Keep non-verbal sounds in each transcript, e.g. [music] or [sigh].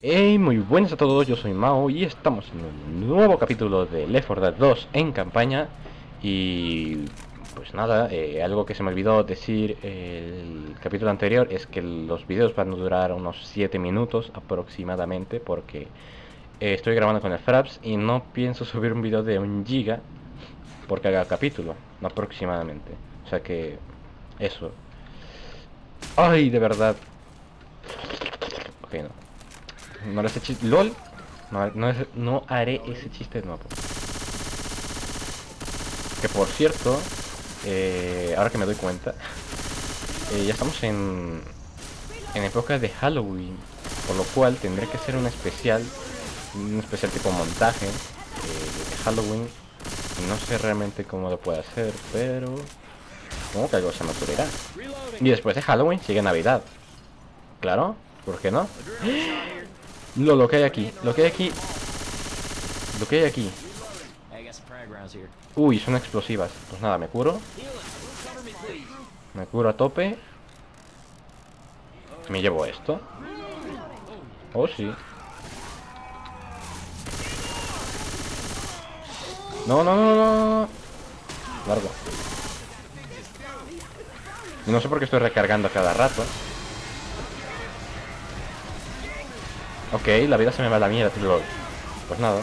Hey, muy buenas a todos, yo soy Mao y estamos en un nuevo capítulo de Left 4 Dead 2 en campaña. Y pues nada, eh, algo que se me olvidó decir el capítulo anterior es que los vídeos van a durar unos 7 minutos aproximadamente Porque eh, estoy grabando con el Fraps y no pienso [laughs] subir un vídeo de un giga por cada capítulo, aproximadamente O sea que eso Ay, de verdad Ok, no no ese chiste. ¡LOL! No, haré ese chiste de nuevo. Que por cierto, eh, ahora que me doy cuenta, eh, ya estamos en, en época de Halloween. Por lo cual tendré que hacer un especial, un especial tipo montaje eh, de Halloween. No sé realmente cómo lo puedo hacer, pero como que algo se me ocurrirá. Y después de Halloween sigue Navidad. Claro, ¿por qué no? [gasps] Lo, lo que hay aquí, lo que hay aquí Lo que hay aquí Uy, son explosivas Pues nada, me curo Me curo a tope Me llevo esto Oh, sí No, no, no, no Largo No sé por qué estoy recargando cada rato Ok, la vida se me va a la mierda, tío. Pues nada.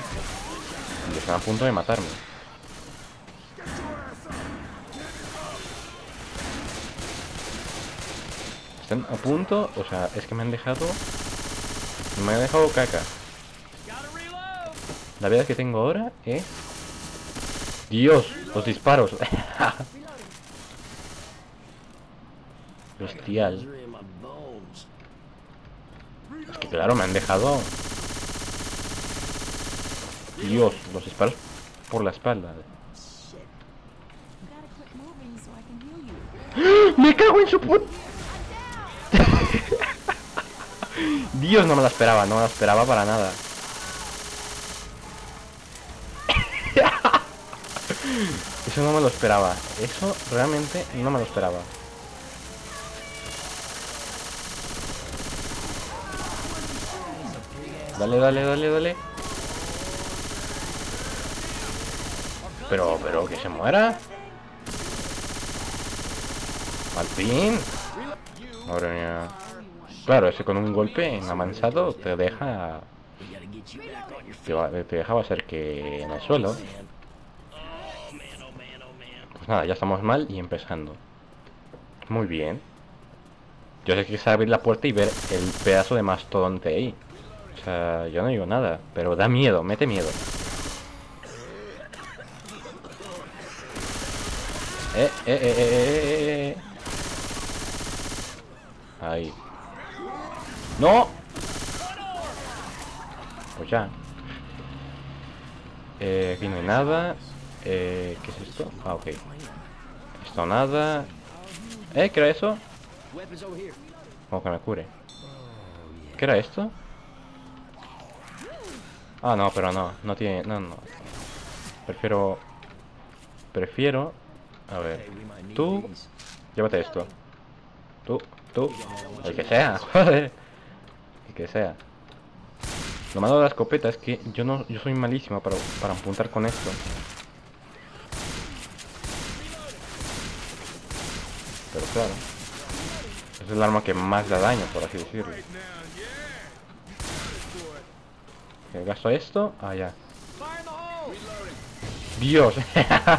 Y están a punto de matarme. Están a punto, o sea, es que me han dejado... Me han dejado caca. La vida que tengo ahora es... Dios, los disparos. [laughs] Bestial. Es que claro, me han dejado... Dios, los disparos por la espalda. ¡Me cago en su puta! [laughs] Dios, no me la esperaba, no me la esperaba para nada. Eso no me lo esperaba. Eso realmente no me lo esperaba. Dale, dale, dale, dale. Pero, pero, que se muera. Al fin. Madre mía. Claro, ese con un golpe en amansado te deja... Te, te dejaba ser que en el suelo. Pues nada, ya estamos mal y empezando. Muy bien. Yo sé que es abrir la puerta y ver el pedazo de mastodonte ahí. O sea, yo no digo nada, pero da miedo, mete miedo. Eh, eh, eh, eh, eh, eh. Ahí. ¡No! Pues ya. Eh, aquí no hay nada. Eh, ¿Qué es esto? Ah, ok. Nada. ¿Eh? ¿Qué era eso? Como que me cure. ¿Qué era esto? Ah, no, pero no, no tiene, no, no. Prefiero, prefiero, a ver, tú, llévate esto. Tú, tú, el que sea, [laughs] joder, el que sea. Lo malo de la escopeta es que yo no, yo soy malísimo para, para apuntar con esto. Claro, es el arma que más da daño, por así decirlo. gasto esto. Ah, ya. Dios.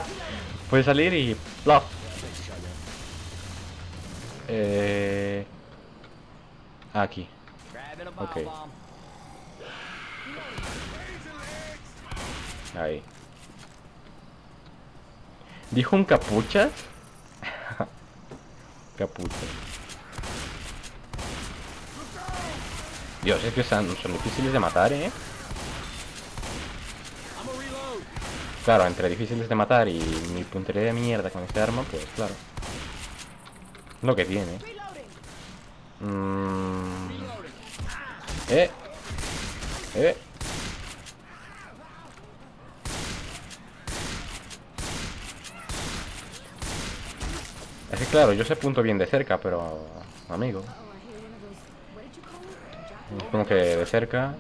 [laughs] Puede salir y... Plop. Eh... Aquí. Ok. Ahí. ¿Dijo un capuchas? [laughs] Dios, es que son, son difíciles de matar, ¿eh? Claro, entre difíciles de matar y mi puntería de mierda con este arma, pues claro. Lo que tiene. Mm. Eh. Eh. Es que claro, yo sé punto bien de cerca, pero... Amigo. Como que de cerca...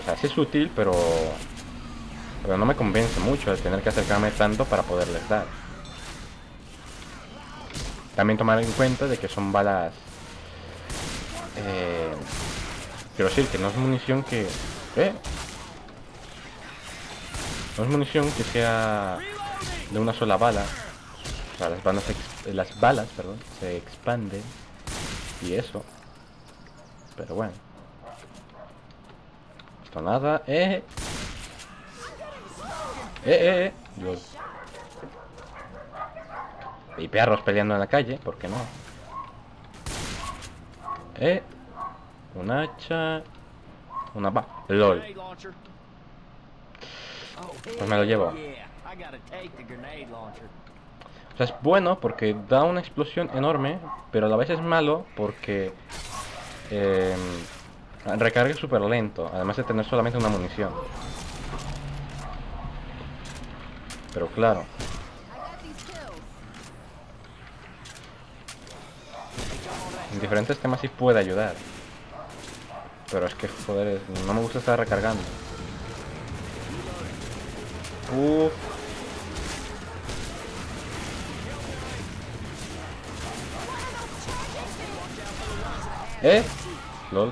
O sea, sí es útil, pero... Pero no me convence mucho el tener que acercarme tanto para poderles dar. También tomar en cuenta de que son balas... Eh, quiero decir que no es munición que... ¿Eh? No es munición que sea de una sola bala. O sea, las balas, las balas perdón, se expanden. Y eso. Pero bueno. Esto nada. ¡Eh! ¡Eh, eh, eh! Y perros peleando en la calle, ¿por qué no? Eh. Un hacha. Una va. LOL. Pues me lo llevo. O sea, es bueno porque da una explosión enorme, pero a la vez es malo porque eh, recarga súper lento, además de tener solamente una munición. Pero claro. En diferentes temas sí puede ayudar. Pero es que, joder, no me gusta estar recargando. Uf. ¿Eh? LOL.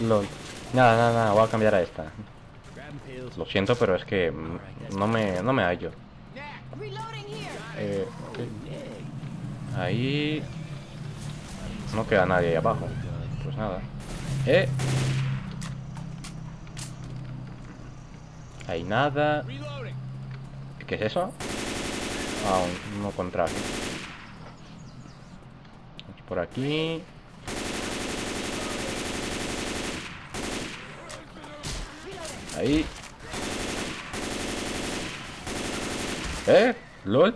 LOL. Nada, nada, nada, voy a cambiar a esta. Lo siento, pero es que no me, no me hallo. Eh, Ahí... No queda nadie ahí abajo. Pues nada. ¡Eh! Hay nada. ¿Qué es eso? Ah, un, no contrario. Por aquí. Ahí. ¿Eh? ¿LOL?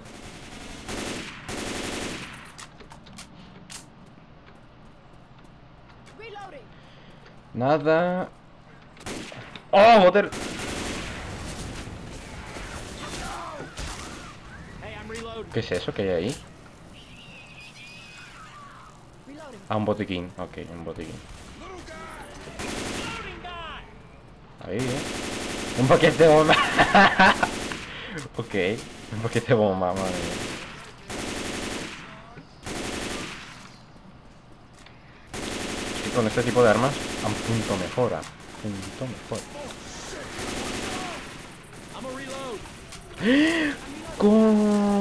Nada. ¡Oh, joder! ¿Qué es eso que hay ahí? Ah, un botiquín. Ok, un botiquín. Ahí, ¿eh? Un paquete de bomba. [laughs] ok, un paquete de bomba, madre mía. con este tipo de armas a un punto mejora. Punto mejor. [gasps]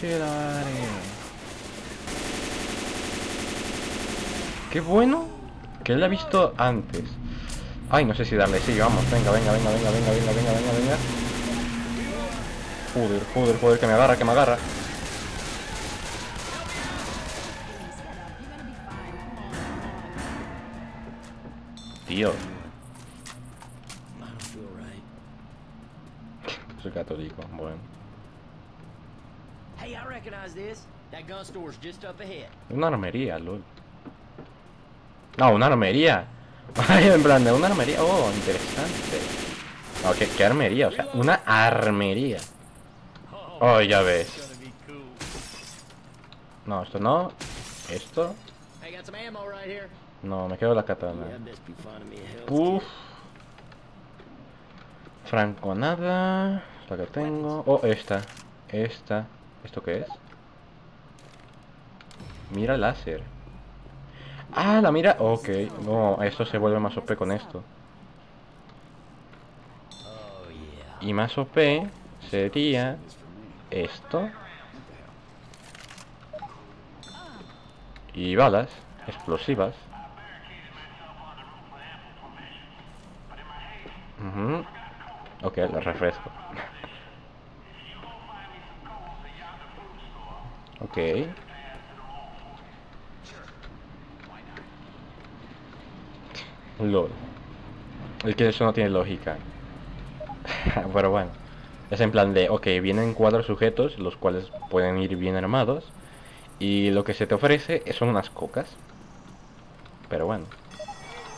Qué bueno que él ha visto antes. Ay, no sé si darle. Sí, vamos. Venga, venga, venga, venga, venga, venga, venga, venga, venga. Joder, joder, joder, que me agarra, que me agarra. Tío. Soy católico, bueno. Una armería, lol. No, una armería. [laughs] en plan de una armería. Oh, interesante. No, ¿qué, armería? O sea, una armería. Oh, ya ves. No, esto no. Esto. No, me quedo la katana. Uf. Franco nada. La que tengo. Oh, esta. Esta. ¿Esto qué es? Mira láser. Ah, la mira. Ok. No, esto se vuelve más OP con esto. Y más OP sería esto. Y balas explosivas. Ok, lo refresco. Ok. LOL. Es que eso no tiene lógica. [laughs] Pero bueno. Es en plan de, ok, vienen cuatro sujetos, los cuales pueden ir bien armados. Y lo que se te ofrece son unas cocas. pero bueno.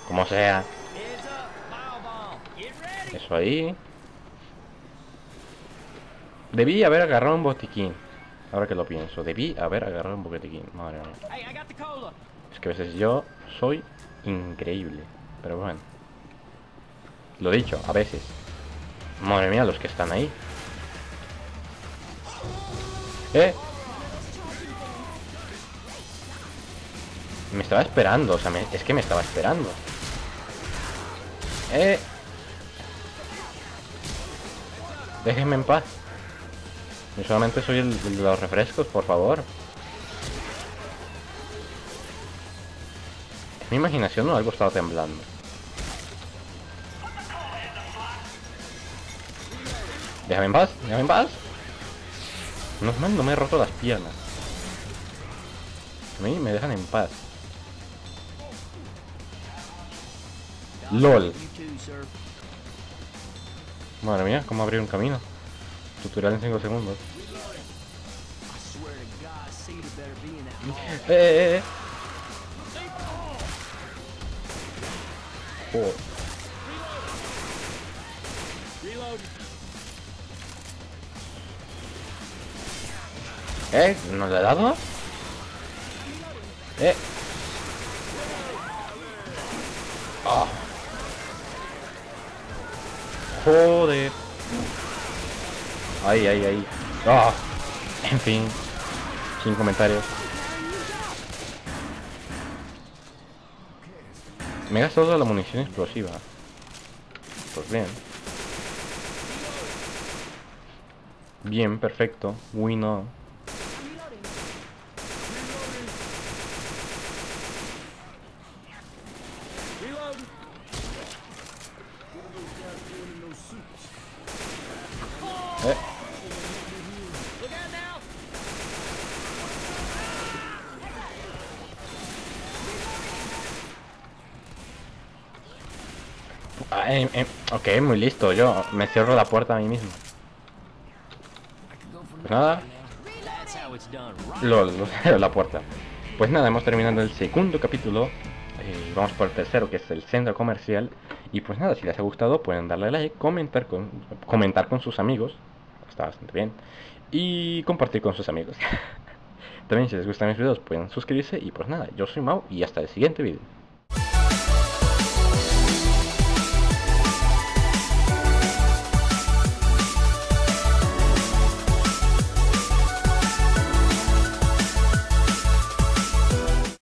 Como sea. Eso ahí. Debí haber agarrado un botiquín. Ahora que lo pienso, debí haber agarrado un botiquín. Madre mía. Es que a veces yo soy increíble. Pero bueno. Lo dicho, a veces. Madre mía, los que están ahí. ¿Eh? Me estaba esperando, o sea, es que me estaba esperando. Eh. Déjenme en paz. Yo solamente soy el, de los refrescos, por favor. mi imaginación o algo estaba temblando? Déjame en paz, déjame en paz. No, no me he roto las piernas. A mí me dejan en paz. LOL. Madre mía, cómo abrir un camino. Tutorial en 5 segundos. Eh, eh, eh. Oh. ¿Eh? ¿No le he dado? ¿Eh? Oh. Joder. Ay, ay, ay. Oh. En fin. Sin comentarios. Me he gastado la munición explosiva. Pues bien. Bien, perfecto. Uy, no. Em, em, ok, muy listo. Yo me cierro la puerta a mí mismo. Pues nada. LOL, [laughs] la puerta. Pues nada, hemos terminado el segundo capítulo. Eh, vamos por el tercero, que es el centro comercial. Y pues nada, si les ha gustado, pueden darle like, comentar con, comentar con sus amigos está bastante bien. Y compartir con sus amigos. [laughs] También si les gustan mis videos pueden suscribirse y pues nada, yo soy Mau y hasta el siguiente vídeo.